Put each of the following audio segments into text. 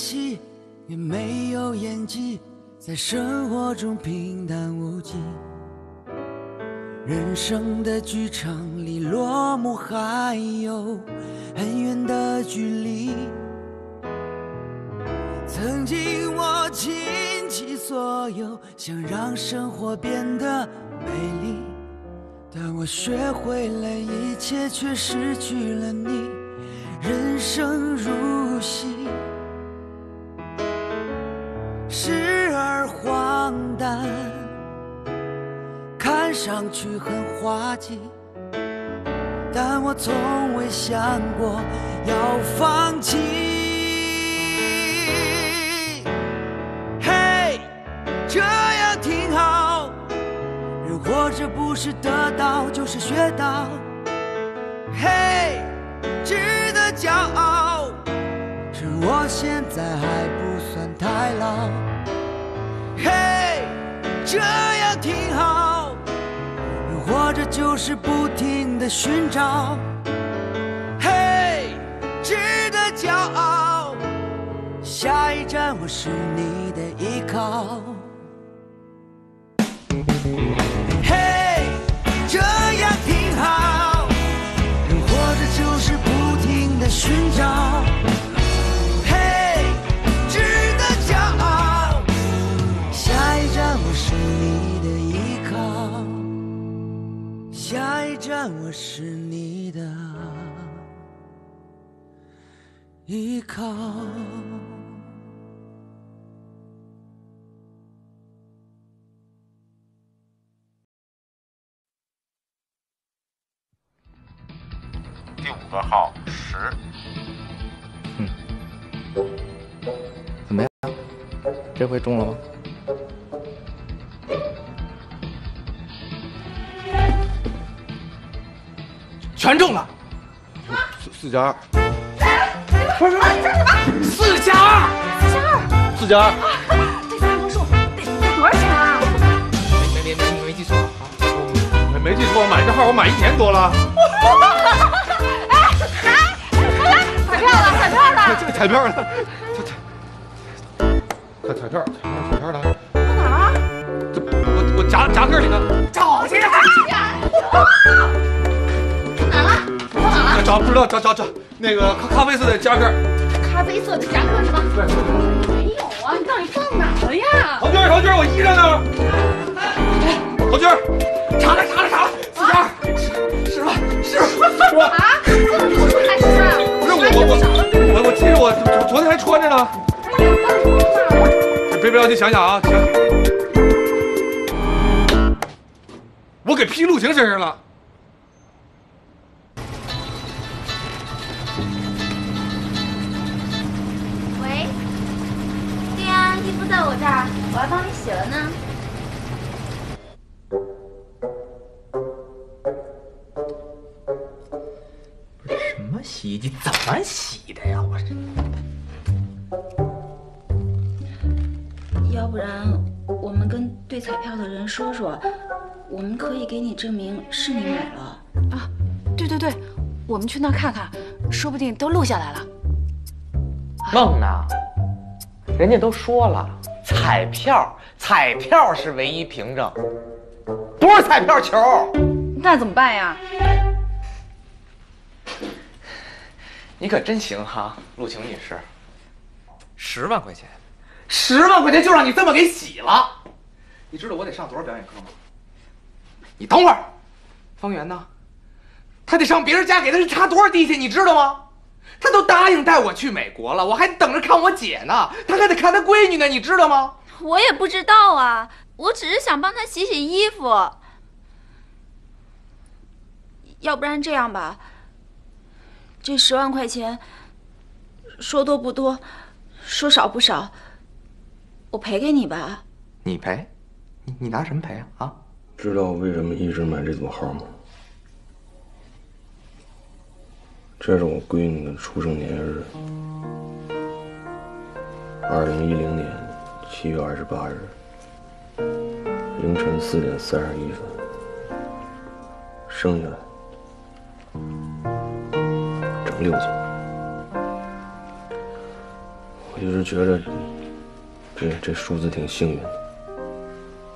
戏，也没有演技，在生活中平淡无奇。人生的剧场离落幕还有很远的距离。曾经我倾其所有，想让生活变得美丽，但我学会了一切，却失去了你。人生如戏，荒诞，看上去很滑稽，但我从未想过要放弃。嘿，这样挺好，人活着不是得到就是学到。嘿。值得骄傲，是我现在还不算太老。嘿，这样挺好，活着就是不停的寻找。嘿，值得骄傲，下一站我是你的依靠。我是你的依靠。第五个号十，怎么样？这回中了吗？全中了，四四加二，不是四加二，四加二，四加二，这次魔术得得多少钱啊？没没没没没记错啊，没没记错，买这号我买一年多了。彩票了，彩票了！这彩票呢？这彩彩票，彩票呢？到哪儿？这我我夹夹克里呢。找去！找不知道找找找那个咖咖啡色的夹克。咖啡色的夹克是吧？没有啊，你到底放哪了呀？陶娟陶娟，我衣裳呢？陶娟，查了查了查了，四十二，是吧？是是吧？啊？这么多数还是啊？不是我我我我我其实我昨昨天还穿着呢。哎呀，到底放哪了？别别着急，想想啊，行。我给披露晴身上了。在我这儿，我还帮你洗了呢。什么洗衣机怎么洗的呀？我这要不然我们跟兑彩票的人说说，我们可以给你证明是你买了。啊，对对对，我们去那儿看看，说不定都录下来了。梦呢？人家都说了，彩票，彩票是唯一凭证，不是彩票球。那怎么办呀？你可真行哈，陆晴女士。十万块钱，十万块钱就让你这么给洗了？你知道我得上多少表演课吗？你等会儿，方圆呢？他得上别人家给他是插多少地去，你知道吗？他都答应带我去美国了，我还等着看我姐呢，他还得看他闺女呢，你知道吗？我也不知道啊，我只是想帮他洗洗衣服。要不然这样吧，这十万块钱，说多不多，说少不少，我赔给你吧。你赔？你你拿什么赔啊？啊？知道我为什么一直买这组号吗？这是我闺女的出生年月日，二零一零年七月二十八日凌晨四点三十一分生下来，整六斤。我就是觉着这这数字挺幸运的，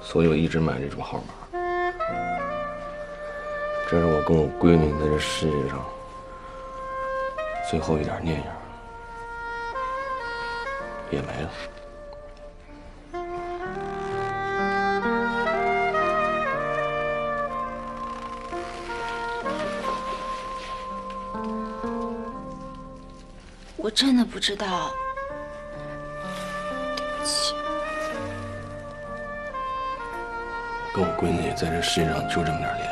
所以我一直买这种号码。这是我跟我闺女在这世界上最后一点念想，也没了。我真的不知道，对不起。跟我闺女在这世界上就这么点联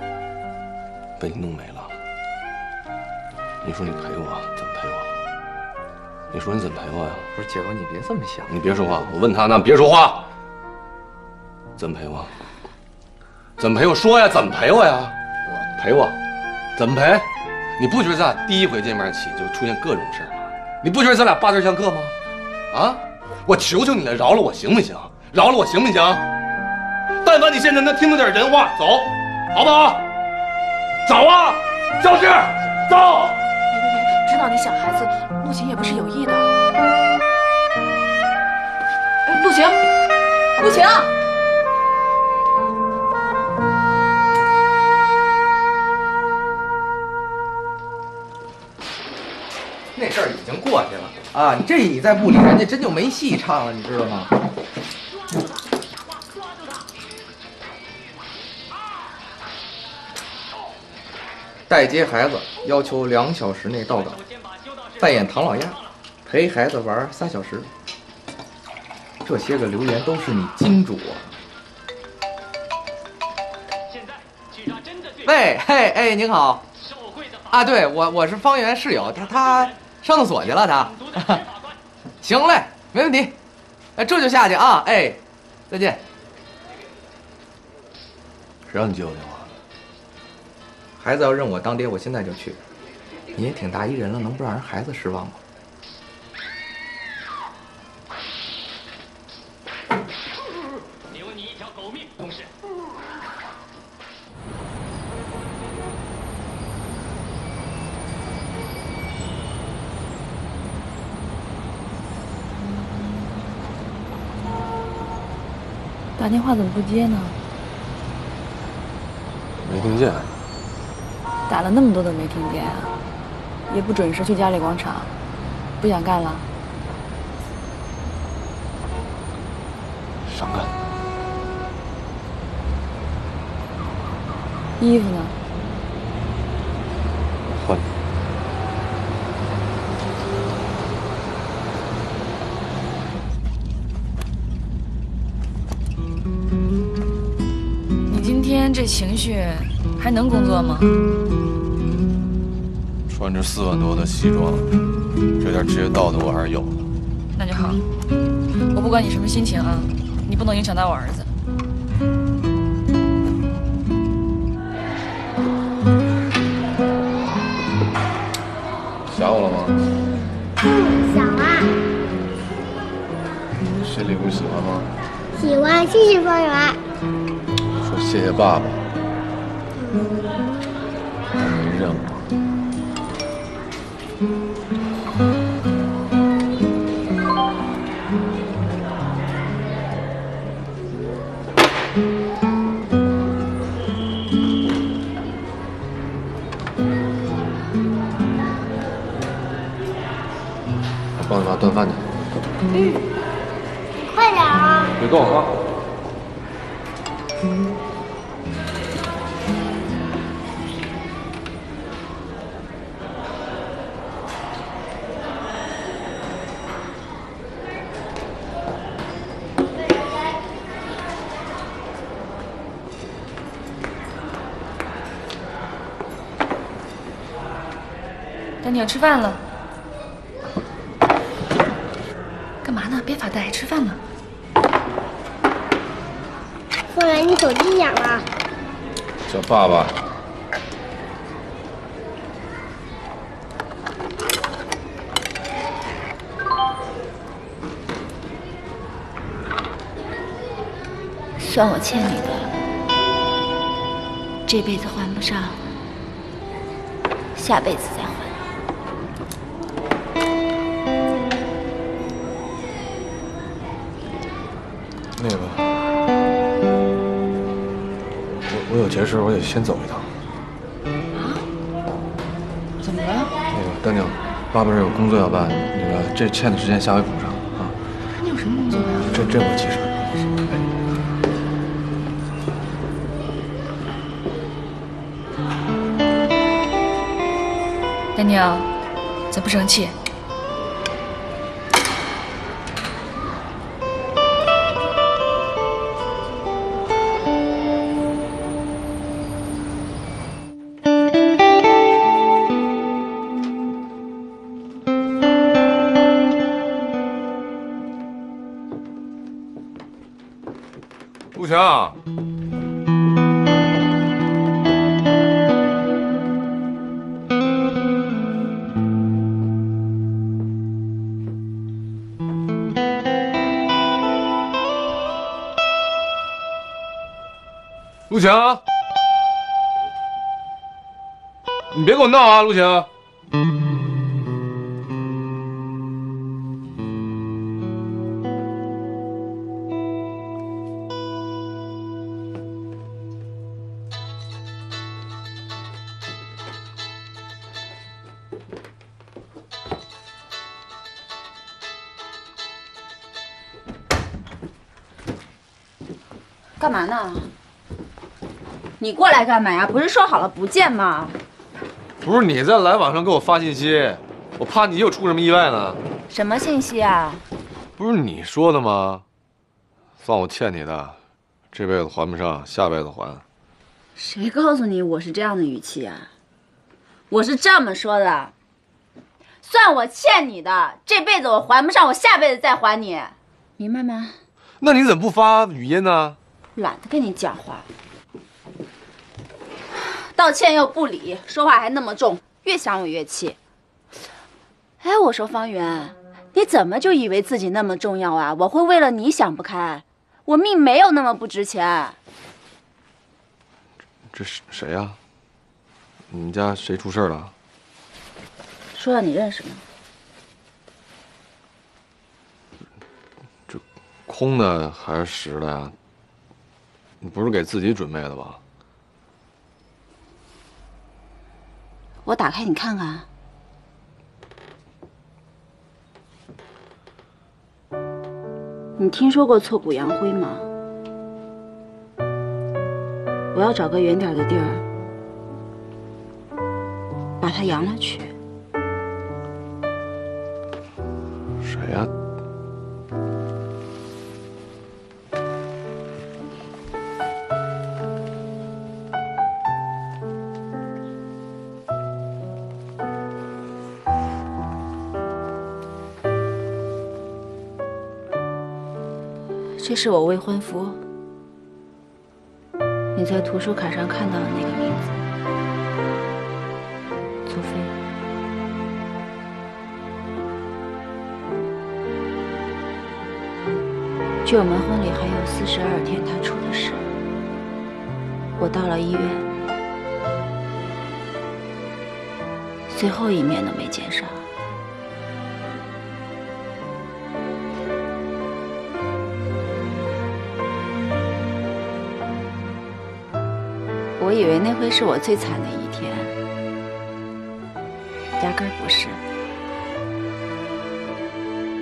系，被你弄没了。你说你陪我怎么陪我？你说你怎么陪我呀？不是姐夫，你别这么想。你别说话，我问他呢，别说话。怎么陪我？怎么陪我？说呀，怎么陪我呀？陪我？怎么陪？你不觉得咱俩第一回见面起就出现各种事儿吗？你不觉得咱俩八字相克吗？啊！我求求你了，饶了我行不行？饶了我行不行？但凡你现在能听到点人话，走，好不好？走啊，教室，走。知道你想孩子，陆晴也不是有意的。陆晴，陆晴。那事已经过去了啊！这你再不理，人家真就没戏唱了，你知道吗？待接孩子要求两小时内到岗，扮演唐老鸭，陪孩子玩仨小时。这些个留言都是你金主啊！喂，嘿，哎，您好。啊，对我我是方圆室友，他他上厕所去了，他。行嘞，没问题。哎，这就下去啊！哎，再见。谁让你接我电话的？孩子要认我当爹，我现在就去。你也挺大一人了，能不让人孩子失望吗？留你一条狗命，同事。打电话怎么不接呢？没听见。打了那么多都没听见啊！也不准时去嘉里广场，不想干了？想干。衣服呢？换。你今天这情绪还能工作吗？穿着四万多的西装，这点职业道德我还是有的。那就好。我不管你什么心情啊，你不能影响到我儿子。想我了吗？想啊，心里不喜欢吗？喜欢，谢谢方圆。说谢谢爸爸。我没认端饭去。嗯，快点啊！别动啊！丹尼尔吃饭了。干嘛呢？别发呆，吃饭呢。方圆，你手机响了。叫爸爸。算我欠你的，这辈子还不上，下辈子再还。有急事，我得先走一趟。怎么了？那个丹宁，爸爸这有工作要办，那个这欠的时间下回补上啊。你有什么工作呀？这这我急事。丹宁，咱不生气。陆晴，你别跟我闹啊，陆晴！你过来干嘛呀？不是说好了不见吗？不是你在来网上给我发信息，我怕你又出什么意外呢。什么信息啊？不是你说的吗？算我欠你的，这辈子还不上，下辈子还。谁告诉你我是这样的语气啊？我是这么说的，算我欠你的，这辈子我还不上，我下辈子再还你，明白吗？那你怎么不发语音呢？懒得跟你讲话，道歉又不理，说话还那么重，越想我越气。哎，我说方圆，你怎么就以为自己那么重要啊？我会为了你想不开？我命没有那么不值钱。这是谁呀、你们家谁出事了？说到你认识吗？这空的还是实的呀？你不是给自己准备的吧？我打开你看看。你听说过挫骨扬灰吗？我要找个远点的地儿，把它扬了去。谁呀、是我未婚夫，你在图书卡上看到的那个名字，祖飞。距我们婚礼还有四十二天，他出的事。我到了医院，最后一面都没见上。我以为那会是我最惨的一天，压根儿不是。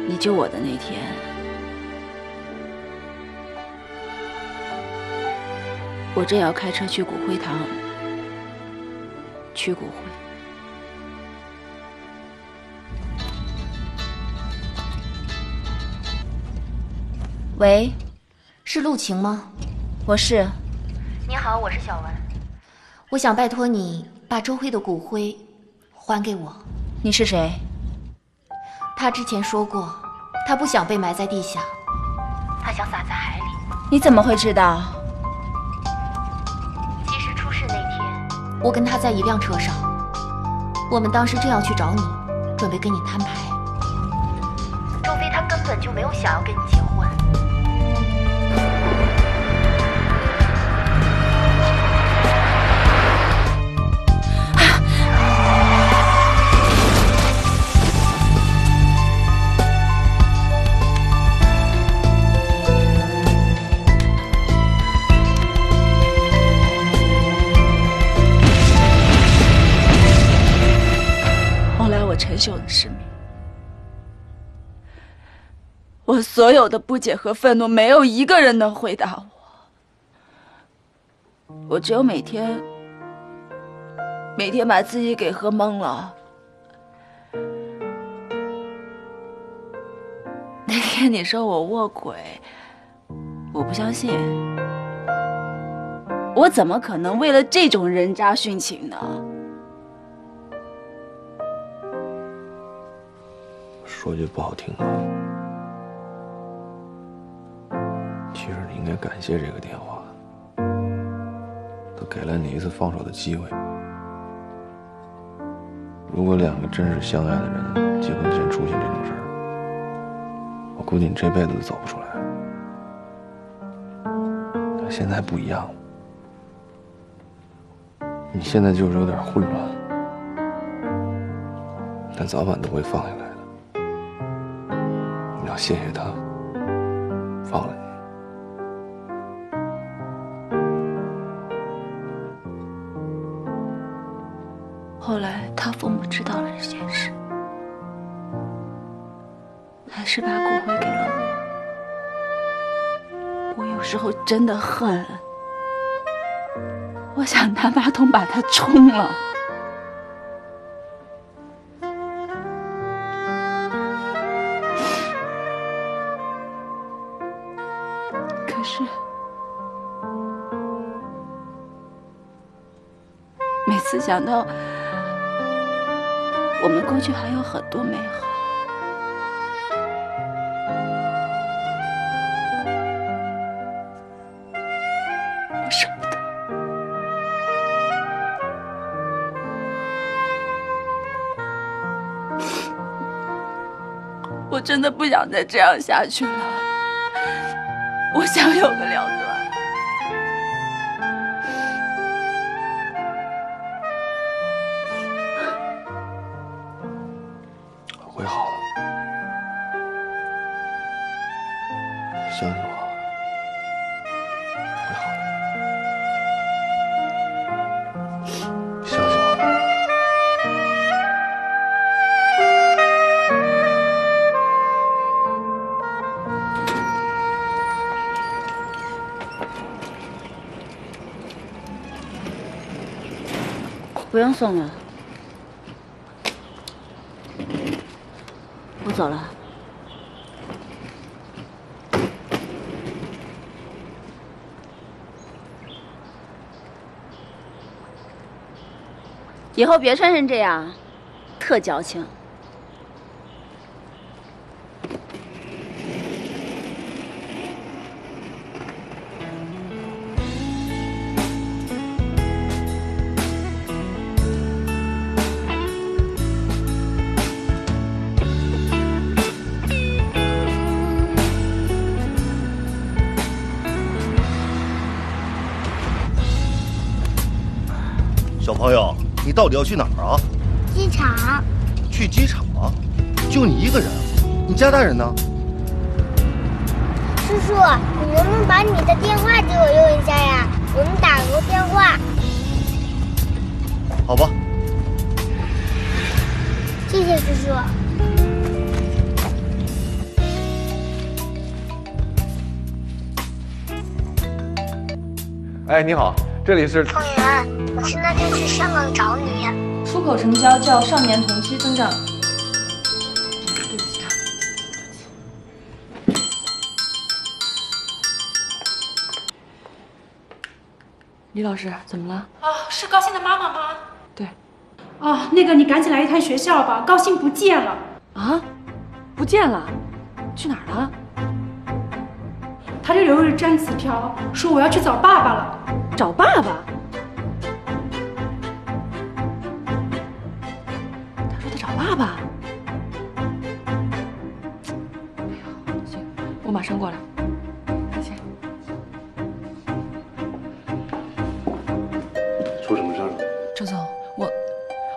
你救我的那天，我正要开车去骨灰堂取骨灰。喂，是陆晴吗？我是。你好，我是小文。我想拜托你把周辉的骨灰还给我。你是谁？他之前说过，他不想被埋在地下，他想撒在海里。你怎么会知道？其实出事那天，我跟他在一辆车上，我们当时正要去找你，准备跟你摊牌。周飞他根本就没有想要跟你结婚。我所有的不解和愤怒，没有一个人能回答我。我只有每天，每天把自己给喝懵了。那天你说我卧轨，我不相信。我怎么可能为了这种人渣殉情呢？说句不好听的，该感谢这个电话，它给了你一次放手的机会。如果两个真是相爱的人结婚前出现这种事儿，我估计你这辈子都走不出来。但现在不一样了，你现在就是有点混乱，但早晚都会放下来的。你要谢谢他，放了你。时候真的恨，我想拿马桶把它冲了。可是，每次想到我们过去还有很多美好，真的不想再这样下去了，我想有个了送了，我走了。以后别穿成这样，特矫情。到底要去哪儿啊？机场，去机场啊？就你一个人？你家大人呢？叔叔，你能不能把你的电话给我用一下呀？我们打个电话。好吧。谢谢叔叔。哎，你好，这里是方圆，我现在就去香港找你。出口成交较上年同期增长。对不起啊。李老师，怎么了？啊，是高兴的妈妈吗？对。啊，那个你赶紧来一趟学校吧，高兴不见了。啊？不见了？去哪儿了？他就留了张纸条，说我要去找爸爸了。找爸爸？他说他找爸爸。哎呦，行，我马上过来。行。出什么事了？周总，我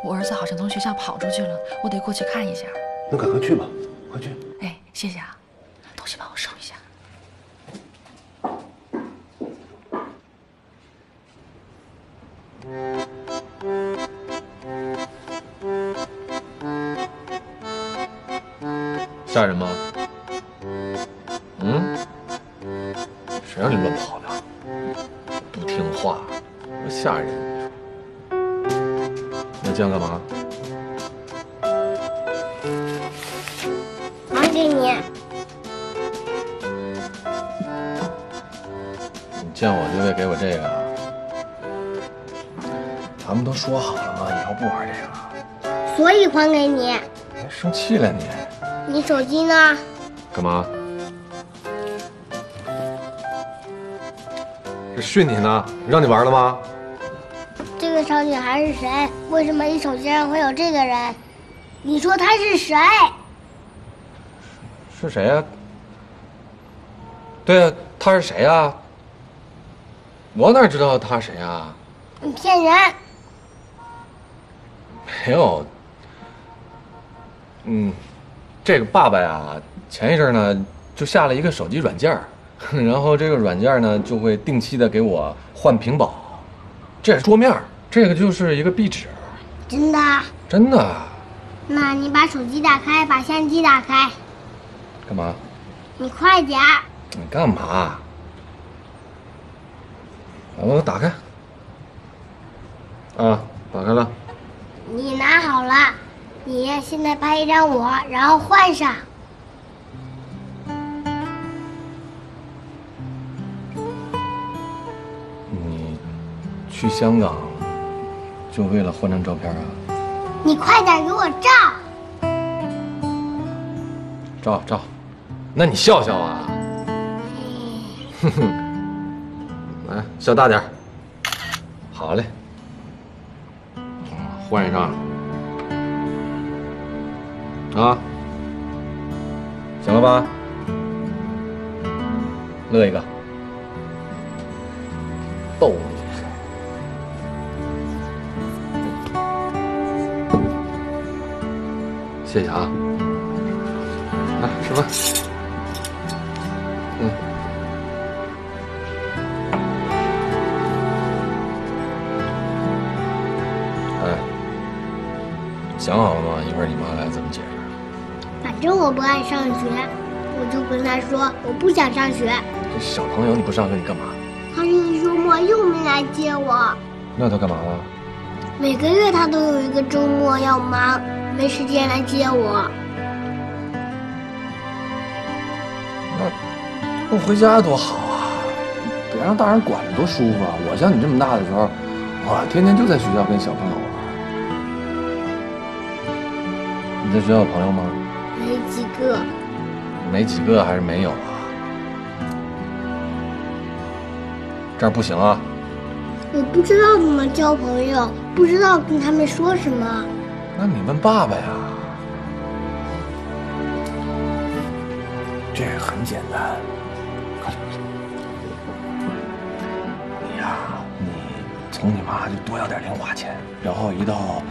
我儿子好像从学校跑出去了，我得过去看一下。那赶快去吧，快去。哎，谢谢啊，哎，生气了你？你手机呢？干嘛？这训你呢？让你玩了吗？这个小女孩是谁？为什么你手机上会有这个人？你说她是谁？是谁呀、对啊，他是谁呀、我哪知道他谁呀、你骗人！没有。嗯，这个爸爸呀，前一阵呢就下了一个手机软件儿 然后这个软件呢就会定期的给我换屏保，这是桌面，这个就是一个壁纸，真的？真的。那你把手机打开，把相机打开，干嘛？你快点儿！你干嘛？我打开。啊，打开了。你拿好了，你现在拍一张我，然后换上。你去香港就为了换张照片啊？你快点给我照！照照，那你笑笑啊？哼哼，来笑大点好嘞，换一张啊，行了吧？乐一个，逗你。谢谢啊。来吃饭。嗯。哎，想好了吗？反正我不爱上学，我就跟他说我不想上学。这小朋友你不上学你干嘛？他这个周末又没来接我，那他干嘛了？每个月他都有一个周末要忙，没时间来接我。那不回家多好啊！别让大人管着多舒服啊！我像你这么大的时候，我天天就在学校跟小朋友玩。你在学校有朋友吗？没几个，还是没有啊？这儿不行啊！我不知道怎么交朋友，不知道跟他们说什么。那你问爸爸呀。这个很简单，你呀，你从你妈就多要点零花钱，然后一到那个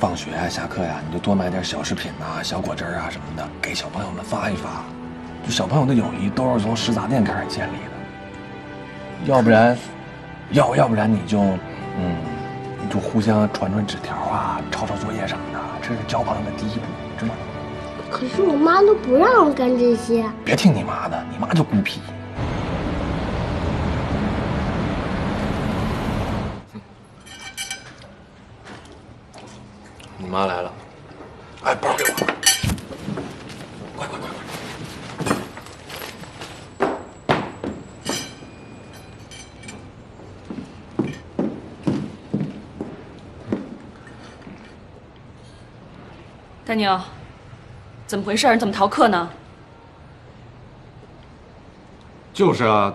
放学啊、下课呀、你就多买点小食品呐、小果汁啊什么的，给小朋友们发一发。就小朋友的友谊都是从食杂店开始建立的，要不然，要要不然你就，嗯，你就互相传传纸条啊，抄抄作业什么的，这是交朋友的第一步，知道吗？可是我妈都不让我干这些。别听你妈的，你妈就孤僻。妈来了，哎，包给我，快快快快！丹宁，怎么回事？你怎么逃课呢？就是啊，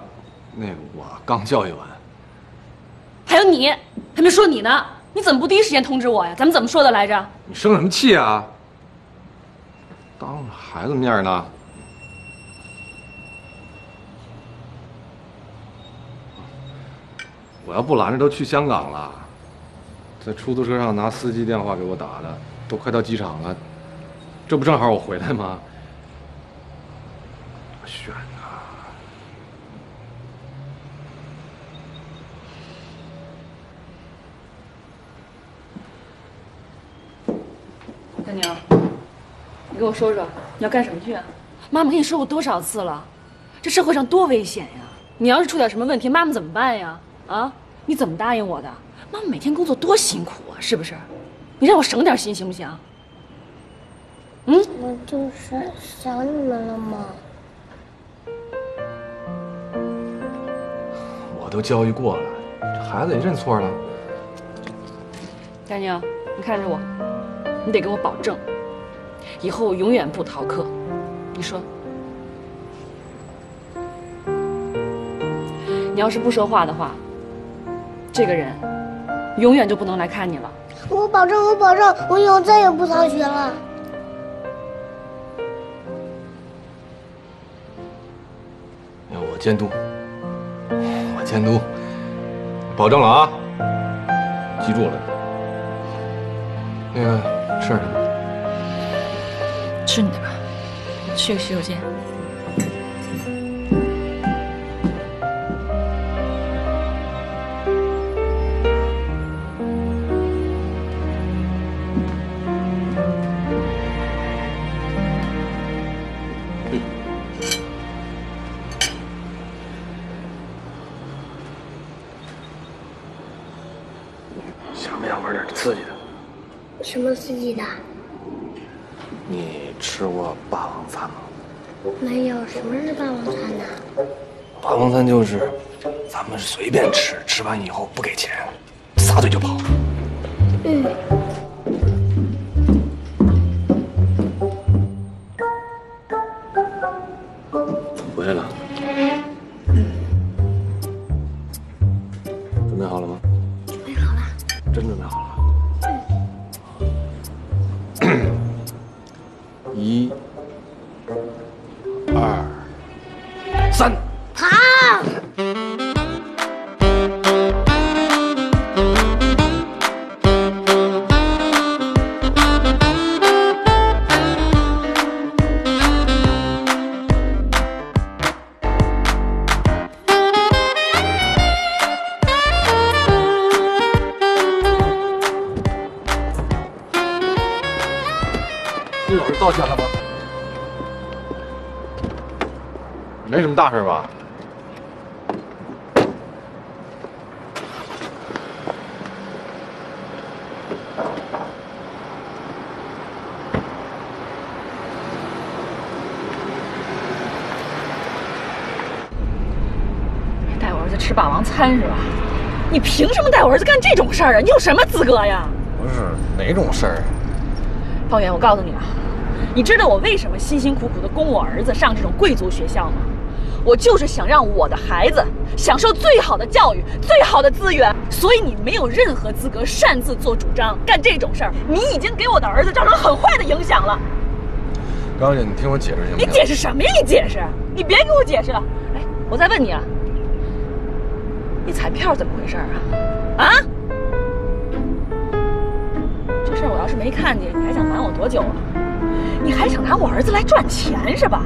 那个我刚教育完，还有你，还没说你呢，你怎么不第一时间通知我呀？咱们怎么说的来着？你生什么气啊？当着孩子面呢。我要不拦着都去香港了，在出租车上拿司机电话给我打的，都快到机场了，这不正好我回来吗？选啊！丹宁，你给我说说，你要干什么去啊？妈妈跟你说过多少次了，这社会上多危险呀！你要是出点什么问题，妈妈怎么办呀？啊，你怎么答应我的？妈妈每天工作多辛苦啊，是不是？你让我省点心行不行？嗯，我就是想你们了嘛？我都教育过了，这孩子也认错了。佳宁，你看着我，你得给我保证，以后永远不逃课。你说，你要是不说话的话，这个人永远就不能来看你了。我保证，我保证，我以后再也不逃学了。要我监督，我监督，保证了啊！记住了。那个吃？你的吧，去个洗手间。什么刺激的？你吃过霸王餐吗？没有，什么是霸王餐呢？霸王餐就是咱们随便吃，吃完以后不给钱，撒腿就跑。嗯。带我儿子吃霸王餐是吧？你凭什么带我儿子干这种事儿啊？你有什么资格呀？不是哪种事儿？方圆，我告诉你啊，你知道我为什么辛辛苦苦的供我儿子上这种贵族学校吗？我就是想让我的孩子享受最好的教育、最好的资源，所以你没有任何资格擅自做主张干这种事儿。你已经给我的儿子造成很坏的影响了。高姐，你听我解释行吗你？解释什么呀？你解释？你别给我解释了。哎，我再问你啊，你彩票怎么回事啊？啊？这事儿我要是没看见，你还想瞒我多久啊？你还想拿我儿子来赚钱是吧？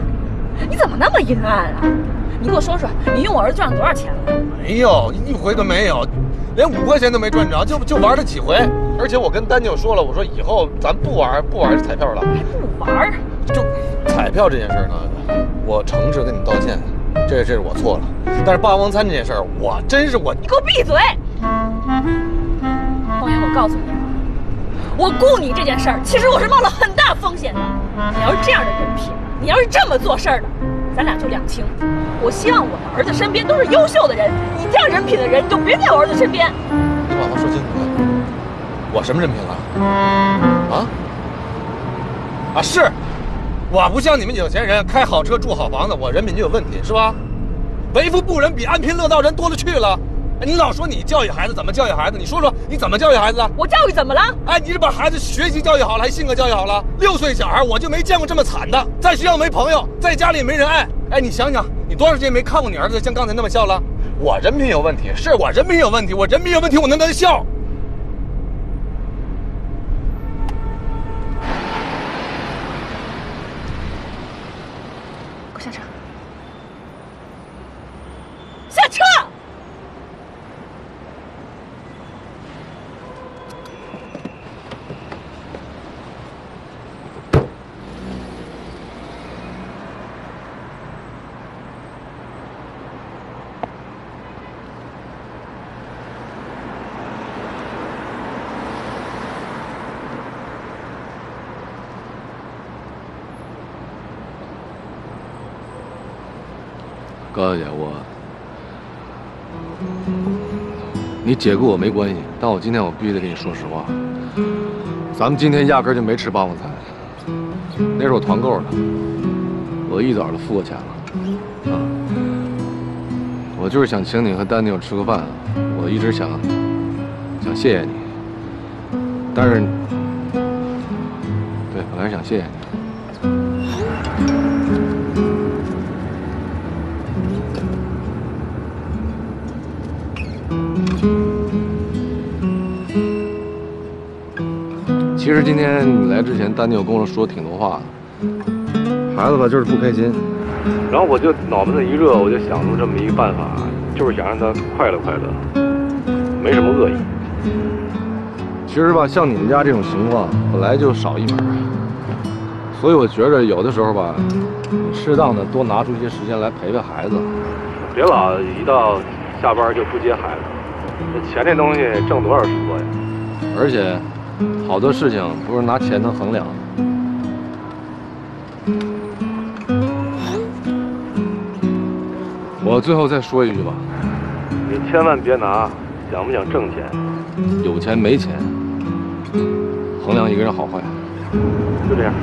你怎么那么阴暗啊？你给我说说，你用我儿子赚了多少钱了？没有，一回都没有，连五块钱都没赚着，就就玩了几回。而且我跟丹舅说了，我说以后咱不玩不玩彩票了，还不玩？就彩票这件事呢，我诚挚跟你道歉，这这是我错了。但是霸王餐这件事儿，我真是我你给我闭嘴！方圆，我告诉你啊，我雇你这件事儿，其实我是冒了很大风险的。你要是这样的人品，你要是这么做事儿的，咱俩就两清。我希望我的儿子身边都是优秀的人，你这样人品的人，你就别在我儿子身边。你把话说清楚了，我什么人品了？啊？啊是，我不像你们有钱人开好车住好房子，我人品就有问题是吧？为富不仁比安贫乐道人多了去了。哎，你老说你教育孩子怎么教育孩子，你说说你怎么教育孩子的？我教育怎么了？哎，你是把孩子学习教育好了，还性格教育好了？六岁小孩我就没见过这么惨的，在学校没朋友，在家里没人爱。哎，你想想，你多长时间没看过你儿子像刚才那么笑了？我人品有问题，是我人品有问题，我人品有问题，我能能笑？给我下车！下车！高小姐，我，你解雇我没关系，但我今天我必须得跟你说实话，咱们今天压根就没吃霸王餐，那是我团购的，我一早就付过钱了，啊，我就是想请你和丹尼尔吃个饭，我一直想想谢谢你，但是，对，本来想谢谢你。其实今天你来之前，丹尼尔跟我说挺多话的。孩子吧，就是不开心。然后我就脑门子一热，我就想出这么一个办法，就是想让他快乐快乐，没什么恶意。其实吧，像你们家这种情况，本来就少一门，所以我觉着有的时候吧，适当的多拿出一些时间来陪陪孩子，别老一到下班就不接孩子。这钱这东西挣多少是多呀，而且。好多事情不是拿钱能衡量的。我最后再说一句吧，你千万别拿想不想挣钱、有钱没钱衡量一个人好坏。就这样。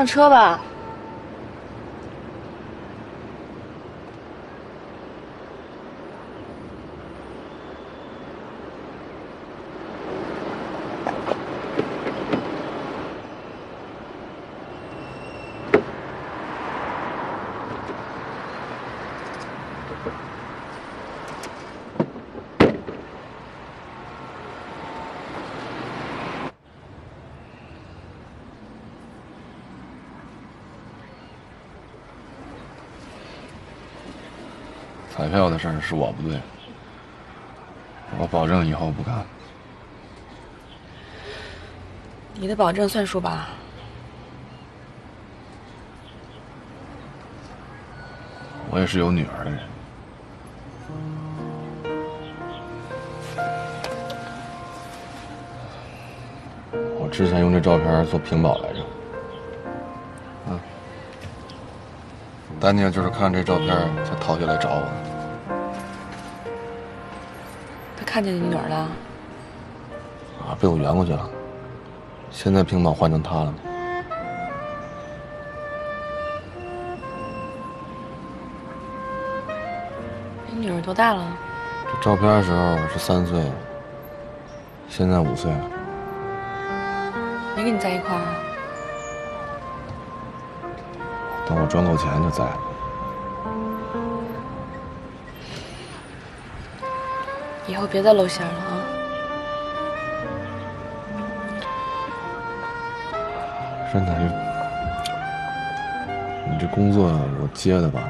上车吧。彩票的事儿是我不对，我保证以后不干。你的保证算数吧？我也是有女儿的人。我之前用这照片做屏保来着。嗯，丹尼就是看这照片才逃下来找我看见你女儿了？啊，被我圆过去了。现在屏保换成她了。你女儿多大了？这照片的时候是三岁，现在五岁了。没跟你在一块儿啊？等我赚够钱就在。以以后别再露馅了啊！真的，你这工作我接的吧，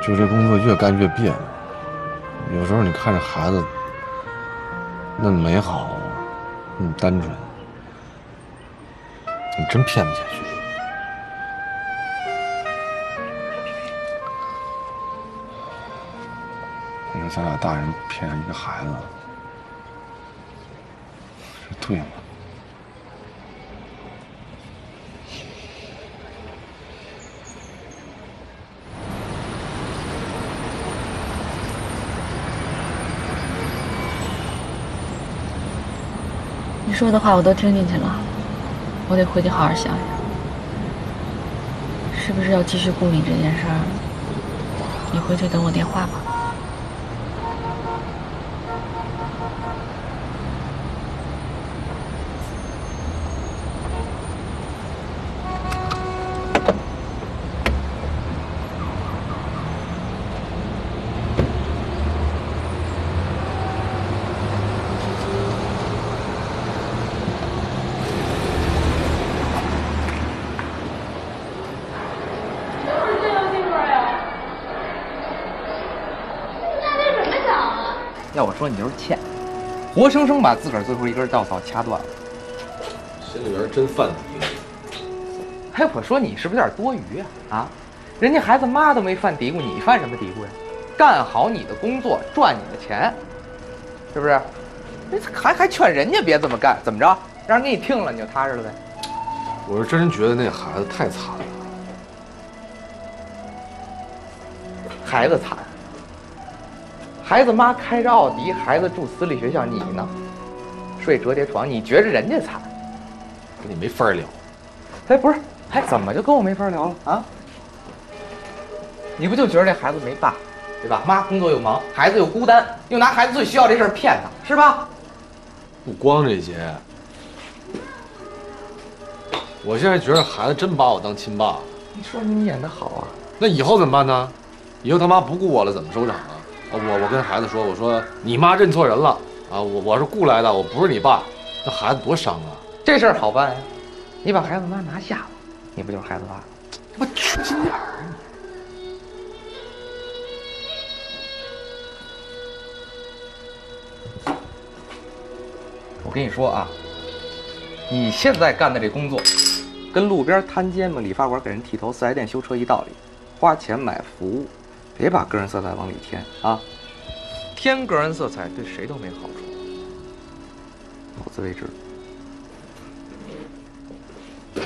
就这工作越干越别扭。有时候你看着孩子那么美好，那么单纯，你真骗不下去。你说咱俩大人骗上一个孩子，这对吗？你说的话我都听进去了，我得回去好好想想，是不是要继续顾你这件事儿？你回去等我电话吧。说，你就是欠，活生生把自个儿最后一根稻草掐断了。心里边真犯嘀咕。哎，我说你是不是有点多余啊？啊，人家孩子妈都没犯嘀咕，你犯什么嘀咕呀？干好你的工作，赚你的钱，是不是？还还劝人家别这么干，怎么着？让人给你听了，你就踏实了呗。我是真觉得那孩子太惨了。孩子惨，孩子妈开着奥迪，孩子住私立学校，你呢？睡折叠床，你觉着人家惨，跟你没法聊。哎，不是，哎，怎么就跟我没法聊了啊？你不就觉得这孩子没爸，对吧？妈工作又忙，孩子又孤单，又拿孩子最需要这事儿骗他，是吧？不光这些，我现在觉得孩子真把我当亲爸了。你说你演的好啊？那以后怎么办呢？以后他妈不顾我了，怎么收场啊？我我跟孩子说，我说你妈认错人了啊！我我是雇来的，我不是你爸。那孩子多伤啊！这事儿好办呀，你把孩子妈拿下了，你不就是孩子爸了？这不缺心眼儿啊！我跟你说啊，你现在干的这工作，跟路边摊煎饼、理发馆给人剃头、四 S 店修车一道理，花钱买服务，别把个人色彩往里添啊！添个人色彩对谁都没好处。好自为之。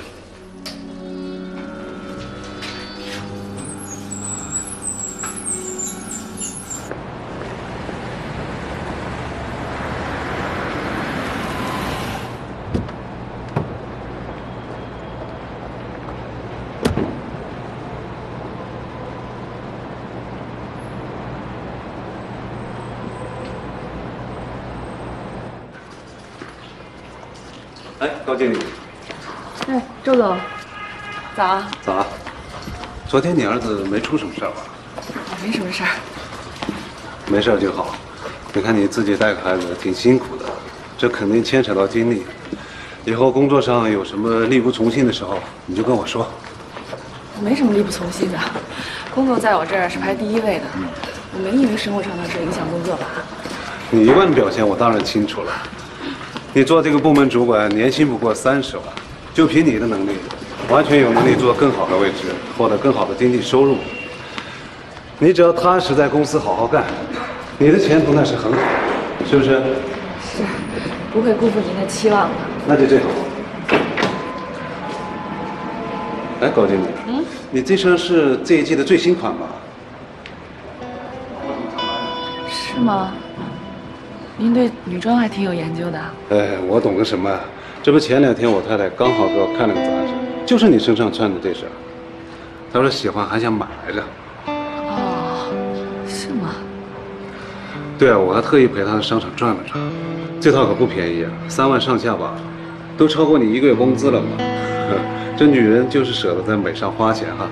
经理，哎，周总，早啊。早啊。昨天你儿子没出什么事儿吧？没什么事儿。没事儿就好。你看你自己带个孩子挺辛苦的，这肯定牵扯到精力。以后工作上有什么力不从心的时候，你就跟我说。没什么力不从心的，工作在我这儿是排第一位的。我没因为生活上的事影响工作吧？你一贯的表现我当然清楚了。你做这个部门主管，年薪不过三十万，就凭你的能力，完全有能力做更好的位置，获得更好的经济收入。你只要踏实在公司好好干，你的前途那是很好，是不是？是，不会辜负您的期望的。那就最好。哎，高经理，嗯，你这车是这一季的最新款吧？是吗？您对女装还挺有研究的。哎，我懂个什么？这不前两天我太太刚好给我看了个杂志，就是你身上穿的这身，她说喜欢，还想买来着。哦，是吗？对啊，我还特意陪她在商场转了转，这套可不便宜啊，三万上下吧，都超过你一个月工资了嘛。这女人就是舍得在美上花钱哈。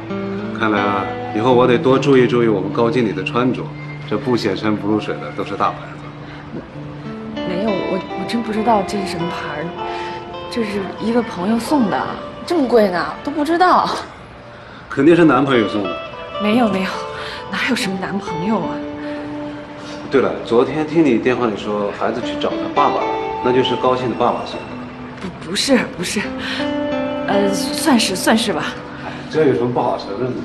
看来啊，以后我得多注意注意我们高经理的穿着，这不显山不露水的都是大牌真不知道这是什么牌儿，这是一个朋友送的，这么贵呢，都不知道。肯定是男朋友送的。没有没有，哪有什么男朋友啊？对了，昨天听你电话里说孩子去找他爸爸了，那就是高兴的爸爸送的。不不是不是，呃，算是算是吧。这有什么不好承认的？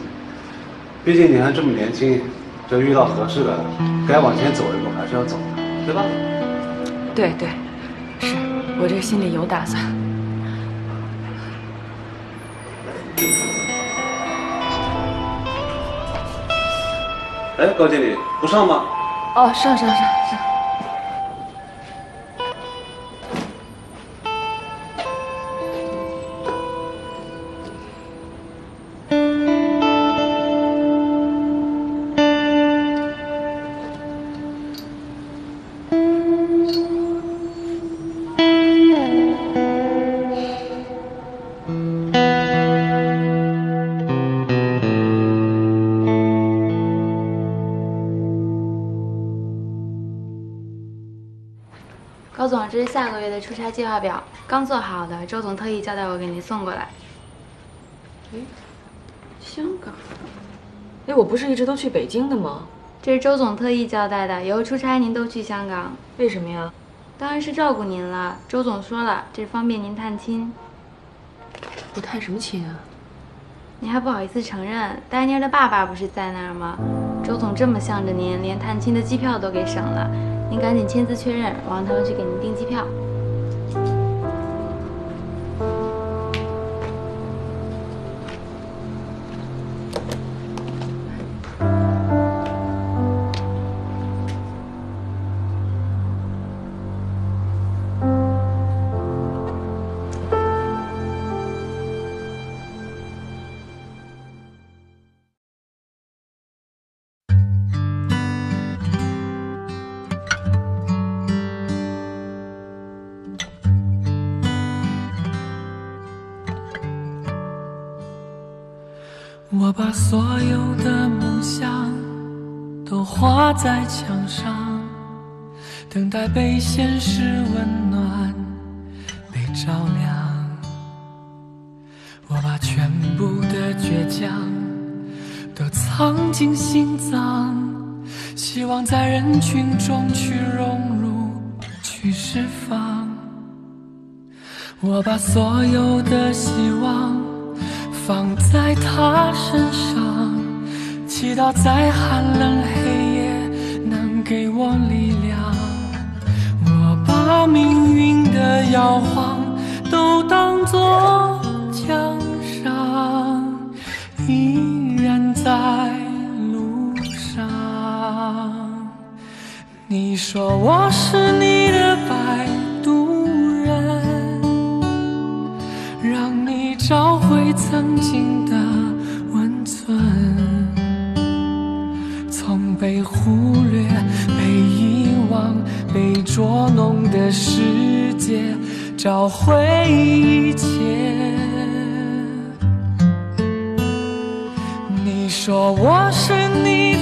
毕竟你还这么年轻，这遇到合适的，该往前走一步还是要走的，对吧？对对，是我这心里有打算。哎，高经理不上吗？哦，上上上上。下个月的出差计划表，刚做好的，周总特意交代我给您送过来。哎，香港？哎，我不是一直都去北京的吗？这是周总特意交代的，以后出差您都去香港。为什么呀？当然是照顾您了。周总说了，这是方便您探亲。我探什么亲啊？您还不好意思承认，丹妮儿的爸爸不是在那儿吗？周总这么向着您，连探亲的机票都给省了。您赶紧签字确认，我让他们去给您订机票。把所有的梦想都画在墙上，等待被现实温暖，被照亮。我把全部的倔强都藏进心脏，希望在人群中去融入，去释放。我把所有的希望。放在他身上，祈祷在寒冷黑夜能给我力量。我把命运的摇晃都当作奖赏，依然在路上。你说我是你的白你找回曾经的温存，从被忽略、被遗忘、被捉弄的世界找回一切。你说我是你